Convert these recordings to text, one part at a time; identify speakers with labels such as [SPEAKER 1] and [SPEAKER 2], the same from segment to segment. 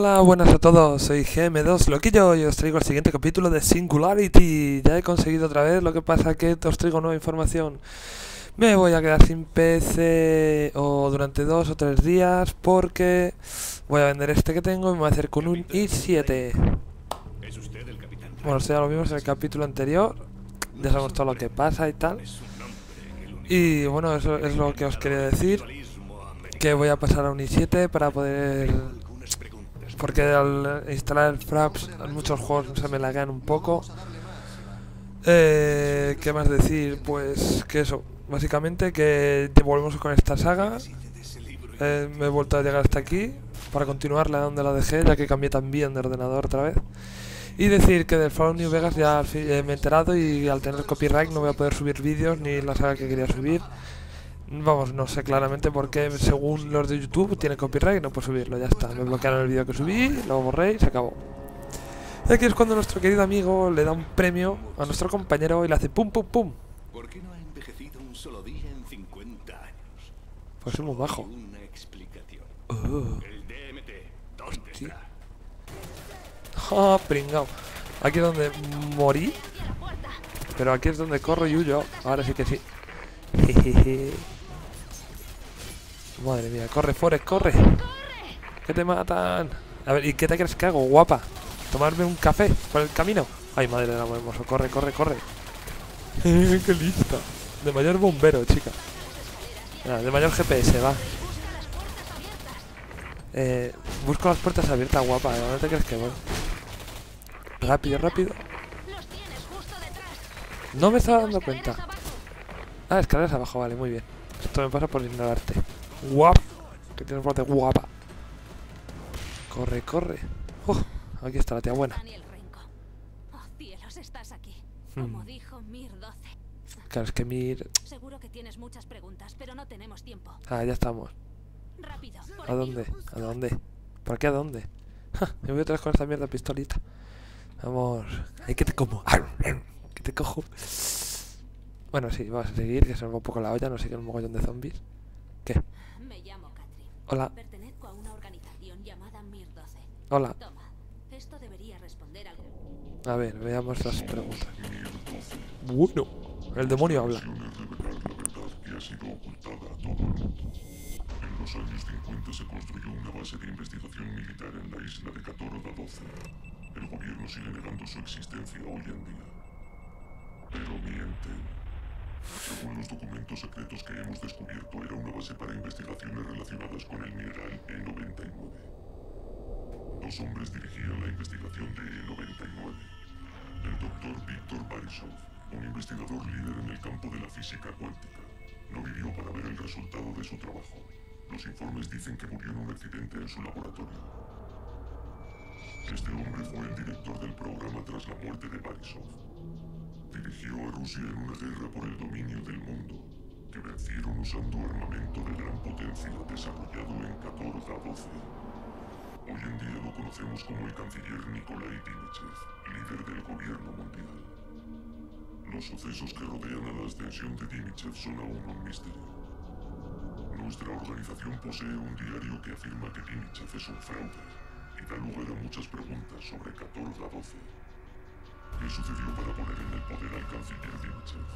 [SPEAKER 1] Hola, buenas a todos, soy GM2 Loquillo y os traigo el siguiente capítulo de Singularity. Ya he conseguido otra vez, lo que pasa que os traigo nueva información. Me voy a quedar sin PC o durante dos o tres días porque voy a vender este que tengo y me voy a hacer con un i7. Bueno, ya lo vimos en el capítulo anterior, ya sabemos todo lo que pasa y tal. Y bueno, eso es lo que os quería decir, que voy a pasar a un i7 para poder porque al instalar el Fraps muchos juegos se me laguean un poco. Eh, ¿Qué más decir? Pues que eso, básicamente que volvemos con esta saga. Eh, me he vuelto a llegar hasta aquí para continuarla donde la dejé, ya que cambié también de ordenador otra vez. Y decir que del Fallout New Vegas ya me he enterado y al tener copyright no voy a poder subir vídeos ni la saga que quería subir. Vamos, no sé claramente por qué, según los de YouTube, tiene copyright y no puedo subirlo. Ya está, me bloquearon el vídeo que subí, lo borré y se acabó. Y aquí es cuando nuestro querido amigo le da un premio a nuestro compañero y le hace pum pum pum.
[SPEAKER 2] ¿Por qué no ha envejecido un solo día en 50 años?
[SPEAKER 1] Pues es muy bajo.
[SPEAKER 2] Una explicación.
[SPEAKER 1] Oh,
[SPEAKER 2] El DMT, ¿dónde
[SPEAKER 1] Hostia.
[SPEAKER 2] está?
[SPEAKER 1] ah, pringao. Aquí es donde morí, pero aquí es donde corro y huyo. Ahora sí que sí. Jejeje. Madre mía, corre, Forest, corre. Que te matan. A ver, ¿y qué te crees que hago, guapa? ¿Tomarme un café por el camino? Ay, madre del amor hermoso. Corre, corre, corre. ¡Qué lista! De mayor bombero, chica. Nada, de mayor GPS, va. Eh, busco las puertas abiertas, guapa. ¿A dónde te crees que voy? Rápido, rápido. No me estaba dando cuenta. Ah, escaleras abajo, vale, muy bien. Esto me pasa por ignorarte. Guapa. Que tienes voz de guapa. Corre, corre. Aquí está la tía buena.
[SPEAKER 3] Oh, cielos, estás aquí. Como
[SPEAKER 1] Hmm.
[SPEAKER 3] dijo Mir 12.
[SPEAKER 1] Claro, es que mir...
[SPEAKER 3] Seguro que tienes muchas preguntas, pero no tenemos tiempo.
[SPEAKER 1] Ah, ya estamos.
[SPEAKER 3] Rápido.
[SPEAKER 1] ¿A dónde? ¿A dónde? ¿Por qué a dónde? Ja, me voy otra vez con esta mierda pistolita. Vamos. Ay, que te como. Que te cojo. Bueno, sí, vamos a seguir, que se nos va un poco la olla, no sé qué, un mogollón de zombies. ¿Qué? Hola,
[SPEAKER 3] Pertenezco a una organización llamada Mir 12.
[SPEAKER 1] hola.
[SPEAKER 3] Toma. Esto debería responder algo.
[SPEAKER 1] A ver, veamos las preguntas. Bueno, el demonio habla.
[SPEAKER 4] En los años 50 se construyó una base de investigación militar en la isla de Catorga 12. El gobierno sigue negando su existencia hoy en día. Pero mienten. Según los documentos secretos que hemos descubierto, era una base para investigaciones relacionadas con el mineral E99. Dos hombres dirigían la investigación de E99. El doctor Víctor Barisov, un investigador líder en el campo de la física cuántica, no vivió para ver el resultado de su trabajo. Los informes dicen que murió en un accidente en su laboratorio. Este hombre fue el director del programa tras la muerte de Barisov. Dirigió a Rusia en una guerra por el dominio del mundo, que vencieron usando armamento de gran potencia desarrollado en Katorga 12. Hoy en día lo conocemos como el canciller Nikolai Dimitrov, líder del gobierno mundial. Los sucesos que rodean a la ascensión de Dimitrov son aún un misterio. Nuestra organización posee un diario que afirma que Dimitrov es un fraude y da lugar a muchas preguntas sobre Katorga 12. ¿Qué sucedió para poner en el poder al canciller Dimitrov?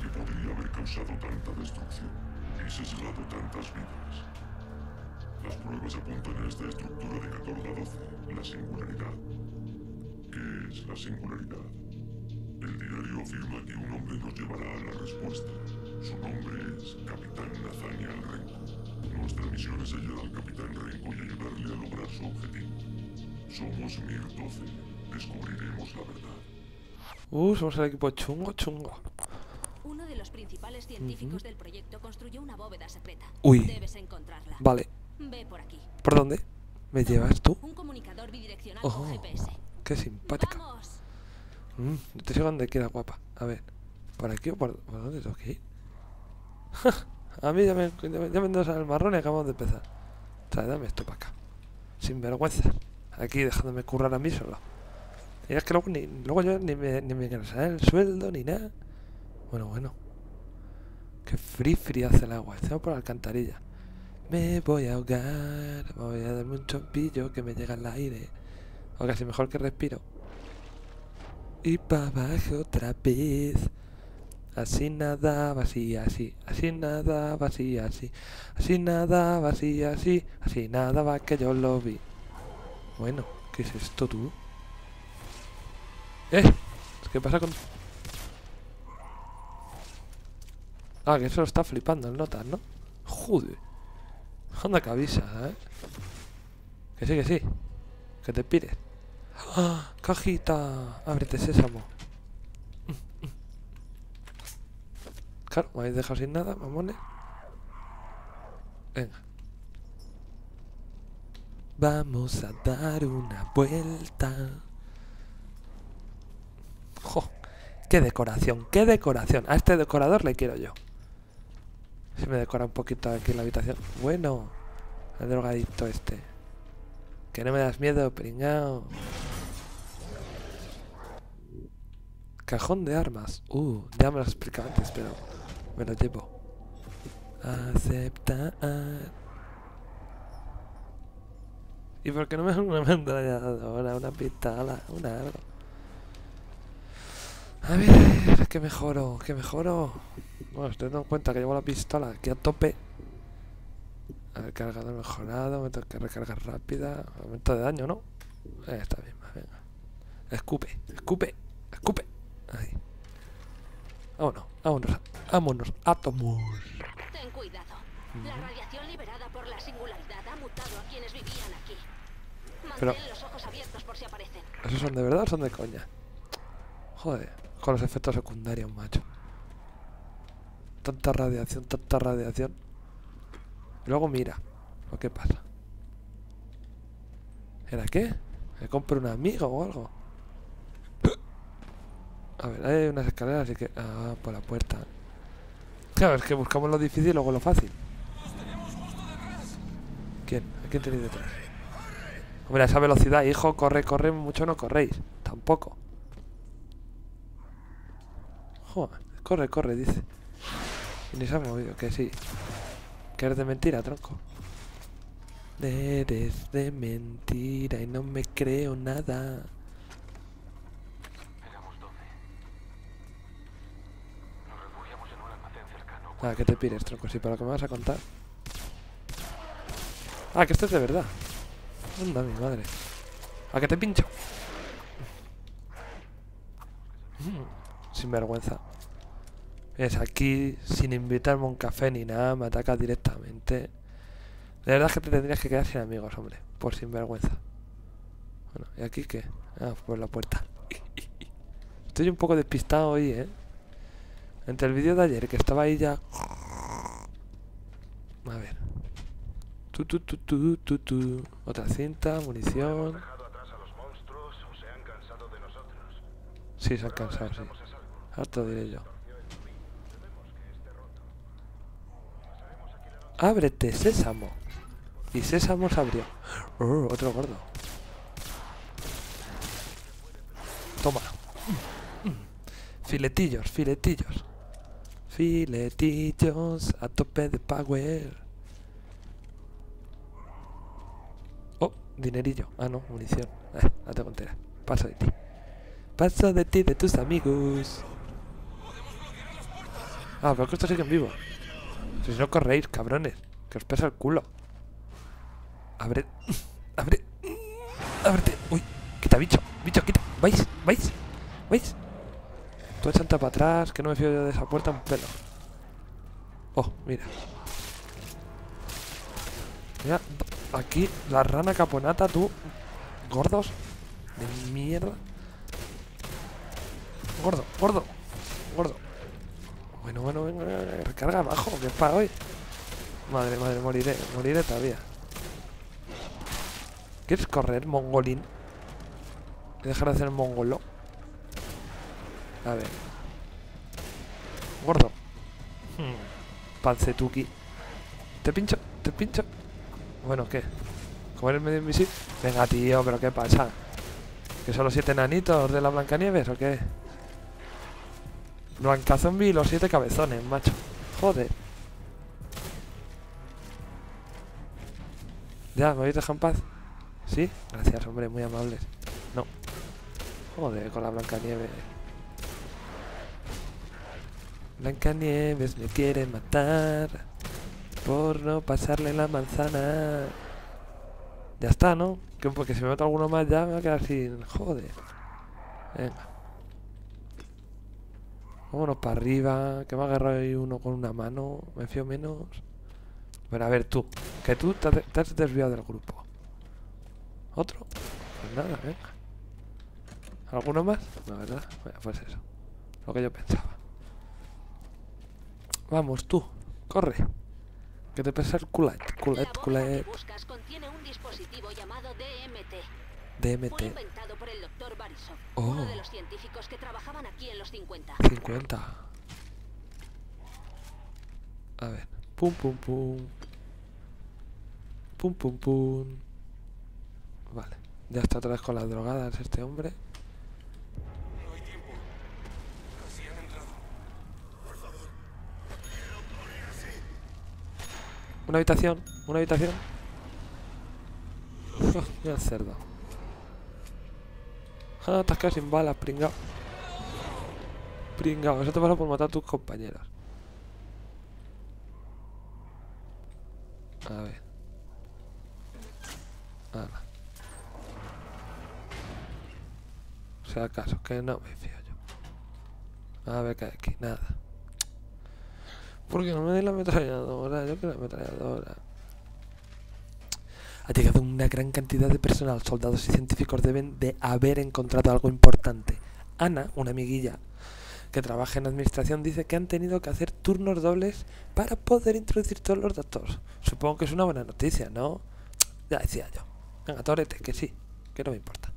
[SPEAKER 4] ¿Qué podría haber causado tanta destrucción y sesgado tantas vidas? Las pruebas apuntan a esta estructura de Catorga 12, la singularidad. ¿Qué es la singularidad? El diario afirma que un hombre nos llevará a la respuesta. Su nombre es Capitán Nathaniel Renko. Nuestra misión es hallar al Capitán Renko y ayudarle a lograr su objetivo. Somos Mir 12. Descubriremos la verdad.
[SPEAKER 1] Uh, somos el equipo chungo, chungo.
[SPEAKER 3] Uno de los principales científicos del proyecto construyó una bóveda secreta.
[SPEAKER 1] Uy.
[SPEAKER 3] Debes encontrarla.
[SPEAKER 1] Vale,
[SPEAKER 3] Ve por aquí.
[SPEAKER 1] ¿por dónde? ¿Me llevas tú?
[SPEAKER 3] Un comunicador bidireccional
[SPEAKER 1] Oh,
[SPEAKER 3] con GPS.
[SPEAKER 1] qué simpática.
[SPEAKER 3] ¡Vamos!
[SPEAKER 1] Mm, yo te sigo donde quiera, guapa. A ver, ¿por aquí o por, por dónde tengo que ir? a mí ya me, ya me, ya me endosan el marrón y acabamos de empezar. Trae, dame esto para acá. Sin vergüenza. Aquí dejándome currar a mí solo. Y es que luego, ni, luego yo ni me, ni me el sueldo ni nada. Bueno, bueno. Qué free free hace el agua. Estamos por la alcantarilla. Me voy a ahogar. Voy a darme un chompillo que me llega al aire. O casi mejor que respiro. Y para abajo otra vez. Así nada, así, así. Así nada, así, así. Así nada, así, así. Así nada va que yo lo vi. Bueno, ¿qué es esto tú? ¿Eh? ¿Qué pasa con...? Ah, que eso lo está flipando el notas, ¿no? Joder. Anda que avisa, ¿eh? Que sí, que sí. Que te pires. ¡Ah! ¡Cajita! Ábrete, sésamo. Claro, me habéis dejado sin nada, mamones. Venga. Vamos a dar una vuelta. ¡Qué decoración! ¡Qué decoración! A este decorador le quiero yo. Si me decora un poquito aquí la habitación. Bueno, el drogadicto este. Que no me das miedo, pringao. Cajón de armas. Uh, ya me lo explicado antes, pero me lo llevo. Aceptar. ¿Y por qué no me dan una ametralladora, una pistola, una algo? A ver, ¿qué mejoro? ¿Qué mejoro? Bueno, estoy dando cuenta que llevo la pistola aquí a tope. A ver, cargador mejorado, meto que recarga rápida, aumento de daño, ¿no? Eh, está bien, venga. Escupe, escupe, escupe. Ahí. Vámonos, vámonos, vámonos, átomos.
[SPEAKER 3] Ten cuidado. La radiación liberada por la singularidad ha mutado a quienes vivían aquí. Mantén
[SPEAKER 1] Pero-
[SPEAKER 3] los ojos abiertos por si aparecen.
[SPEAKER 1] ¿Esos son de verdad o son de coña? Joder, con los efectos secundarios, macho. Tanta radiación, tanta radiación. Y luego mira lo que pasa. ¿Era qué? ¿Me compro un amigo o algo? A ver, hay unas escaleras, así que... Ah, por la puerta. Claro, es que buscamos lo difícil y luego lo fácil. ¿Quién? ¿A quién tenéis detrás? Hombre, a esa velocidad, hijo, corre, corre, mucho no corréis. Tampoco. Joder, corre, corre, dice. Y ni se ha movido, que sí. Que eres de mentira, tronco. Eres de mentira y no me creo nada. Ah, que te pires, tronco, sí, para lo que me vas a contar. Ah, que esto es de verdad. Anda, mi madre. ¿A que te pincho? Mm, Sin vergüenza. Es aquí, sin invitarme a un café ni nada, me atacas directamente. De verdad es que te tendrías que quedar sin amigos, hombre. Por sinvergüenza. Bueno, ¿y aquí qué? Ah, por la puerta. Estoy un poco despistado hoy, ¿eh? Entre el vídeo de ayer, que estaba ahí ya... A ver. Tu, tu, tu, tu, tu, tu. Otra cinta, munición. Sí, se han cansado, sí. Harto diré yo. Ábrete, sésamo. Y sésamo se abrió. Oh, otro gordo. Toma. Filetillos, filetillos. Filetillos a tope de power. Oh, dinerillo. Ah, no, munición. Eh, la tengo entera. Paso de ti. Paso de ti, de tus amigos. Ah, pero que esto sigue en vivo. Si no corréis, cabrones. Que os pesa el culo. Abre. Abre. Ábrete. Uy, quita bicho. Bicho, quita. ¿Vais? ¿Vais? ¿Vais? Tú echante para atrás, que no me fío yo de esa puerta un pelo. Oh, mira. Mira, aquí la rana caponata, tú. Gordos. De mierda. Gordo, gordo. Gordo. Bueno, bueno, venga, venga, recarga abajo, que es para hoy. Madre, madre, moriré, moriré todavía. ¿Quieres correr, mongolín? ¿Y dejar de hacer el mongolo? A ver. Gordo. Hmm. Te pincho, te pincho. Bueno, ¿qué? ¿Como eres medio invisible? Venga, tío, pero ¿qué pasa? ¿Que son los siete nanitos de la Blancanieves o qué? Blanca Zombie y los siete cabezones, macho. Joder. Ya, ¿me habéis dejado en paz? ¿Sí? Gracias, hombre, muy amables. No. Joder, con la Blancanieves. Blancanieves me quiere matar por no pasarle la manzana. Ya está, ¿no? Que porque si me meto alguno más ya me va a quedar sin... Joder. Venga. Vámonos para arriba. Que me ha agarrado ahí uno con una mano. Me fío menos. Bueno, a ver tú. Que tú te, has- te has desviado del grupo. ¿Otro? Pues nada, venga. ¿Alguno más? No, ¿verdad? Bueno, pues eso. Lo que yo pensaba. Vamos, tú. Corre. Que te pesa el culet, culet, culet.
[SPEAKER 3] DMT.
[SPEAKER 1] DMT.
[SPEAKER 3] Por. Barisov,
[SPEAKER 1] Oh.
[SPEAKER 3] uno de los científicos que trabajaban aquí en los 50.
[SPEAKER 1] 50. A ver. Pum, pum, pum. Pum, pum, pum. Vale. Ya está otra vez con las drogadas este hombre. Una habitación, una habitación. Mira el cerdo. Ah, te has quedado sin balas, pringao. Pringao, eso te pasa por matar a tus compañeros. A ver. Ala. O sea, acaso, que no me fío yo. A ver hay aquí, nada. Porque no me den la ametralladora, yo quiero la ametralladora. Ha llegado una gran cantidad de personal, soldados y científicos deben de haber encontrado algo importante. Ana, una amiguilla que trabaja en administración, dice que han tenido que hacer turnos dobles para poder introducir todos los datos. Supongo que es una buena noticia, ¿no? Ya decía yo. Venga, torete, que sí, que no me importa.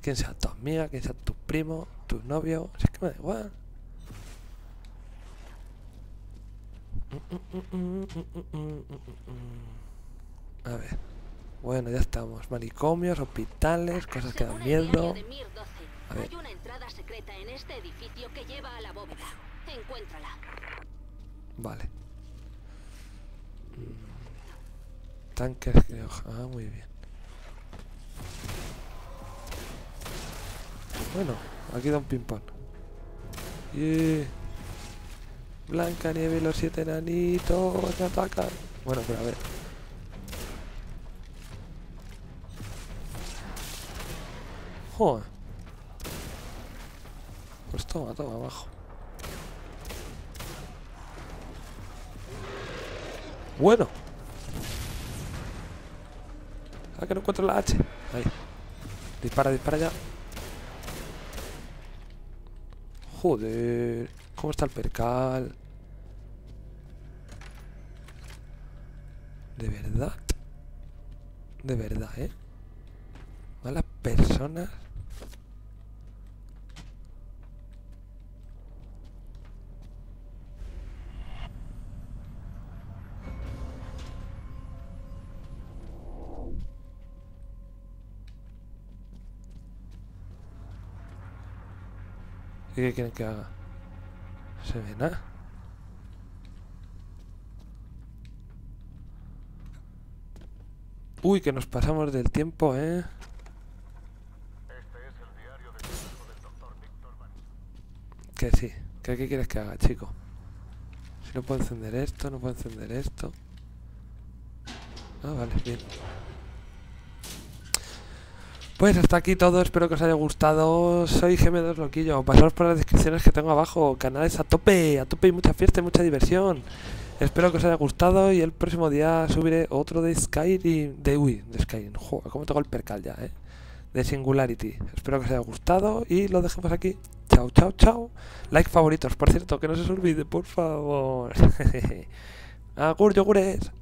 [SPEAKER 1] Quién sea tu amiga, quién sea tu primo, tu novio, si es que me da igual. A ver. Bueno, ya estamos. Manicomios, hospitales, cosas que dan miedo.
[SPEAKER 3] diario de Mir 12,
[SPEAKER 1] A ver.
[SPEAKER 3] hay una entrada secreta en este edificio que lleva a la bóveda. Encuéntrala.
[SPEAKER 1] Vale. Mm. Tanques creo. Ah, muy bien. Bueno, aquí da un ping-pong. Y... Blanca Nieve y los siete enanitos me atacan. Bueno, pero a ver. Joder. Pues toma, toma, abajo. Bueno. ¿Sabes que no encuentro la H? Ahí. Dispara, dispara ya. Joder. ¿Cómo está el percal? De verdad. De verdad, ¿eh? Malas personas. ¿Y qué quieren que haga? Se ve nada. Uy, que nos pasamos del tiempo, ¿eh?
[SPEAKER 5] Este es el diario de trabajo del doctor Víctor Barisov.
[SPEAKER 1] Que sí. ¿Qué, qué quieres que haga, chico? Si no puedo encender esto, no puedo encender esto. Ah, vale, bien. Pues hasta aquí todo, espero que os haya gustado. Soy GM2 Loquillo. Pasaros por las descripciones que tengo abajo. Canales a tope, a tope y mucha fiesta y mucha diversión. Espero que os haya gustado y el próximo día subiré otro de Skyrim. De uy, de Skyrim. Joder, cómo tengo el percal ya, eh. De Singularity. Espero que os haya gustado y lo dejemos aquí. Chao, chao, chao. Like favoritos, por cierto, que no se os olvide, por favor. Agur, yogures.